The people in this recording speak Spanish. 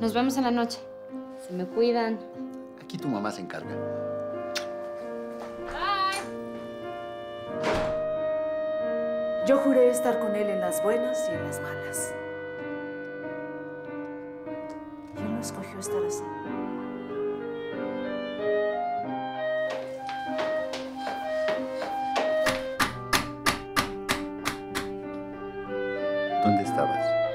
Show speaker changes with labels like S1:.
S1: Nos vemos en la noche. Se me cuidan.
S2: Aquí tu mamá se encarga.
S1: Bye.
S3: Yo juré estar con él en las buenas y en las malas. Y él no escogió estar así.
S2: ¿Dónde estabas?